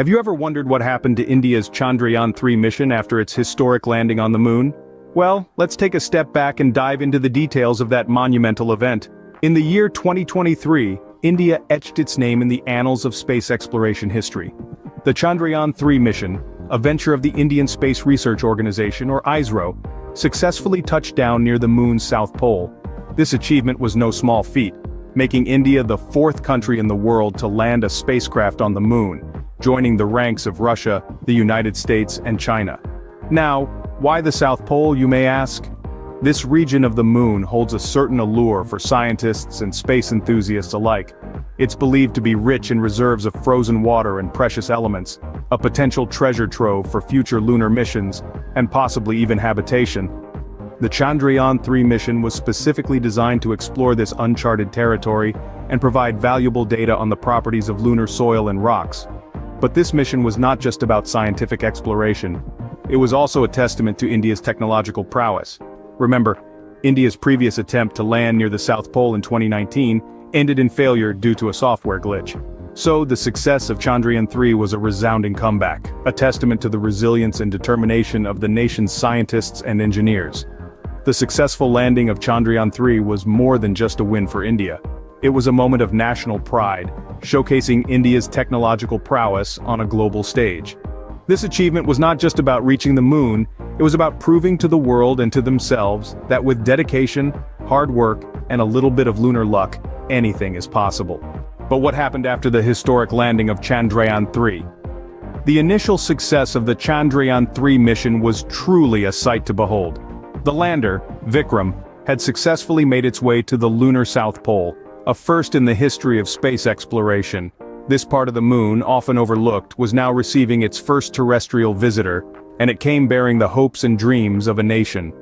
Have you ever wondered what happened to India's Chandrayaan-3 mission after its historic landing on the moon? Well, let's take a step back and dive into the details of that monumental event. In the year 2023, India etched its name in the annals of space exploration history. The Chandrayaan-3 mission, a venture of the Indian Space Research Organization or ISRO, successfully touched down near the moon's south pole. This achievement was no small feat, making India the fourth country in the world to land a spacecraft on the moon, joining the ranks of Russia, the United States and China. Now, why the South Pole, you may ask? This region of the moon holds a certain allure for scientists and space enthusiasts alike. It's believed to be rich in reserves of frozen water and precious elements, a potential treasure trove for future lunar missions, and possibly even habitation. The Chandrayaan-3 mission was specifically designed to explore this uncharted territory and provide valuable data on the properties of lunar soil and rocks. But this mission was not just about scientific exploration. It was also a testament to India's technological prowess. Remember, India's previous attempt to land near the South Pole in 2019 ended in failure due to a software glitch. So the success of Chandrayaan-3 was a resounding comeback, a testament to the resilience and determination of the nation's scientists and engineers. The successful landing of Chandrayaan-3 was more than just a win for India. It was a moment of national pride, showcasing India's technological prowess on a global stage. This achievement was not just about reaching the moon, it was about proving to the world and to themselves that with dedication, hard work, and a little bit of lunar luck, anything is possible. But what happened after the historic landing of Chandrayaan-3? The initial success of the Chandrayaan-3 mission was truly a sight to behold. The lander, Vikram, had successfully made its way to the lunar South Pole, a first in the history of space exploration. This part of the moon, often overlooked, was now receiving its first terrestrial visitor, and it came bearing the hopes and dreams of a nation.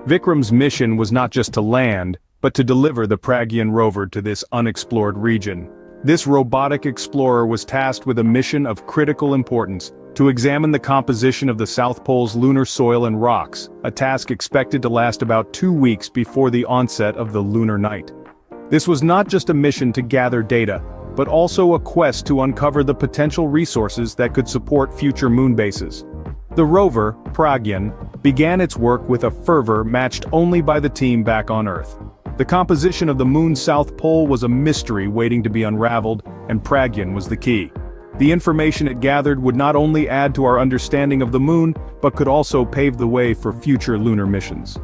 Vikram's mission was not just to land, but to deliver the Pragyan rover to this unexplored region. This robotic explorer was tasked with a mission of critical importance, to examine the composition of the South Pole's lunar soil and rocks, a task expected to last about two weeks before the onset of the lunar night. This was not just a mission to gather data, but also a quest to uncover the potential resources that could support future moon bases. The rover, Pragyan, began its work with a fervor matched only by the team back on Earth. The composition of the moon's south pole was a mystery waiting to be unraveled, and Pragyan was the key. The information it gathered would not only add to our understanding of the moon, but could also pave the way for future lunar missions.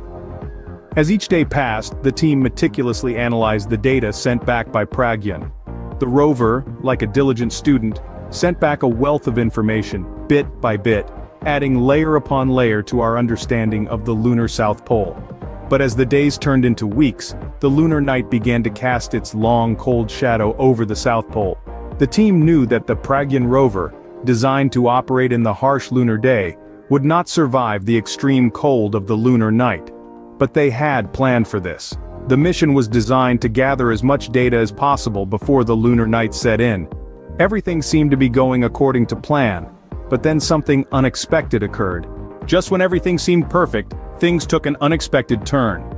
As each day passed, the team meticulously analyzed the data sent back by Pragyan. The rover, like a diligent student, sent back a wealth of information, bit by bit, adding layer upon layer to our understanding of the lunar South Pole. But as the days turned into weeks, the lunar night began to cast its long cold shadow over the South Pole. The team knew that the Pragyan rover, designed to operate in the harsh lunar day, would not survive the extreme cold of the lunar night. But they had planned for this. The mission was designed to gather as much data as possible before the lunar night set in. Everything seemed to be going according to plan, but then something unexpected occurred. Just when everything seemed perfect, things took an unexpected turn.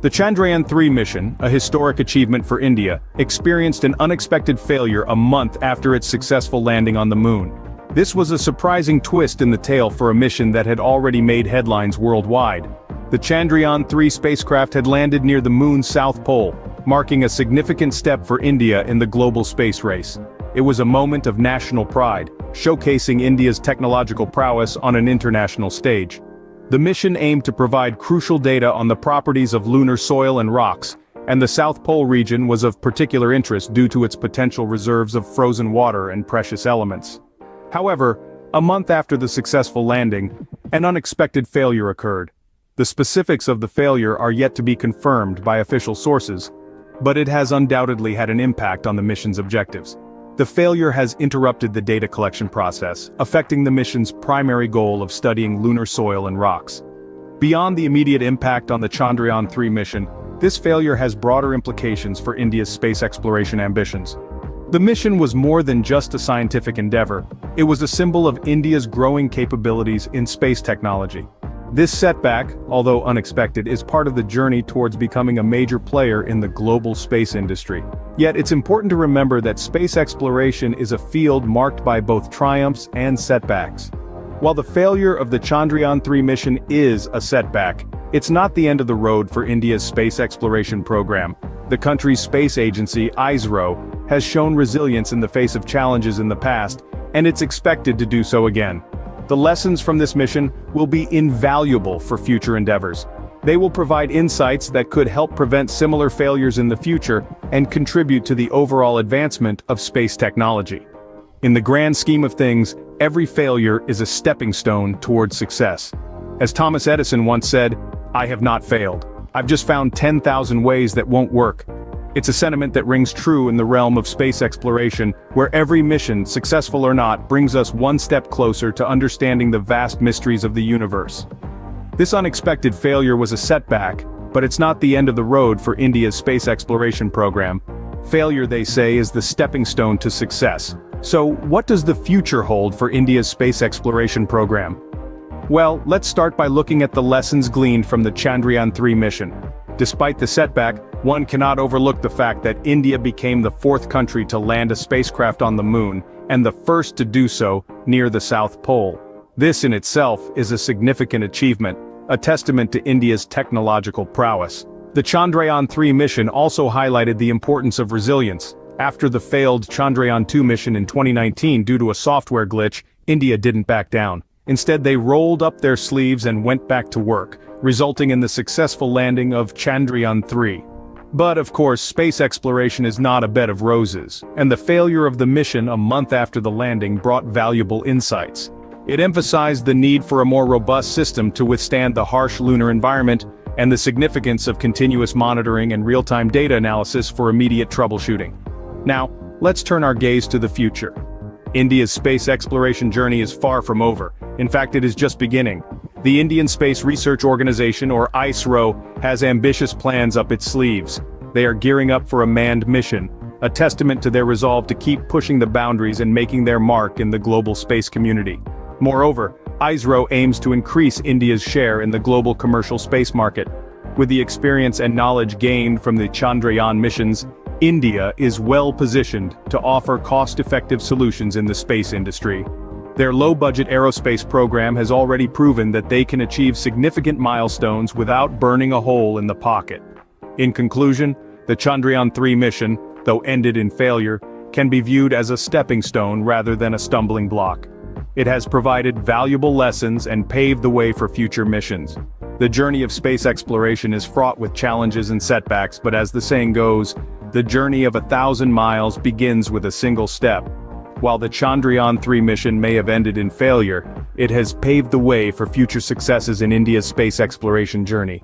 The Chandrayaan-3 mission, a historic achievement for India, experienced an unexpected failure a month after its successful landing on the moon. This was a surprising twist in the tale for a mission that had already made headlines worldwide. The Chandrayaan-3 spacecraft had landed near the moon's south pole, marking a significant step for India in the global space race. It was a moment of national pride, showcasing India's technological prowess on an international stage. The mission aimed to provide crucial data on the properties of lunar soil and rocks, and the South Pole region was of particular interest due to its potential reserves of frozen water and precious elements. However, a month after the successful landing, an unexpected failure occurred. The specifics of the failure are yet to be confirmed by official sources, but it has undoubtedly had an impact on the mission's objectives. The failure has interrupted the data collection process, affecting the mission's primary goal of studying lunar soil and rocks. Beyond the immediate impact on the Chandrayaan-3 mission, this failure has broader implications for India's space exploration ambitions. The mission was more than just a scientific endeavor, it was a symbol of India's growing capabilities in space technology. This setback, although unexpected, is part of the journey towards becoming a major player in the global space industry. Yet it's important to remember that space exploration is a field marked by both triumphs and setbacks. While the failure of the Chandrayaan-3 mission is a setback, it's not the end of the road for India's space exploration program. The country's space agency, ISRO, has shown resilience in the face of challenges in the past, and it's expected to do so again. The lessons from this mission will be invaluable for future endeavors. They will provide insights that could help prevent similar failures in the future and contribute to the overall advancement of space technology. In the grand scheme of things, every failure is a stepping stone towards success. As Thomas Edison once said, I have not failed. I've just found 10,000 ways that won't work. It's a sentiment that rings true in the realm of space exploration, where every mission, successful or not, brings us one step closer to understanding the vast mysteries of the universe. This unexpected failure was a setback, but it's not the end of the road for India's space exploration program. Failure, they say, is the stepping stone to success. So, what does the future hold for India's space exploration program? Well, let's start by looking at the lessons gleaned from the Chandrayaan-3 mission. Despite the setback, one cannot overlook the fact that India became the fourth country to land a spacecraft on the moon, and the first to do so near the South Pole. This in itself is a significant achievement, a testament to India's technological prowess. The Chandrayaan-3 mission also highlighted the importance of resilience. After the failed Chandrayaan-2 mission in 2019 due to a software glitch, India didn't back down. Instead they rolled up their sleeves and went back to work, resulting in the successful landing of Chandrayaan-3. But of course space exploration is not a bed of roses, and the failure of the mission a month after the landing brought valuable insights. It emphasized the need for a more robust system to withstand the harsh lunar environment, and the significance of continuous monitoring and real-time data analysis for immediate troubleshooting. Now, let's turn our gaze to the future. India's space exploration journey is far from over, in fact it is just beginning. The Indian Space Research Organization or ISRO has ambitious plans up its sleeves. They are gearing up for a manned mission, a testament to their resolve to keep pushing the boundaries and making their mark in the global space community. Moreover, ISRO aims to increase India's share in the global commercial space market. With the experience and knowledge gained from the Chandrayaan missions, India is well positioned to offer cost-effective solutions in the space industry. Their low-budget aerospace program has already proven that they can achieve significant milestones without burning a hole in the pocket. In conclusion, the Chandrayaan-3 mission, though ended in failure, can be viewed as a stepping stone rather than a stumbling block. It has provided valuable lessons and paved the way for future missions. The journey of space exploration is fraught with challenges and setbacks but as the saying goes, the journey of a thousand miles begins with a single step. While the Chandrayaan-3 mission may have ended in failure, it has paved the way for future successes in India's space exploration journey.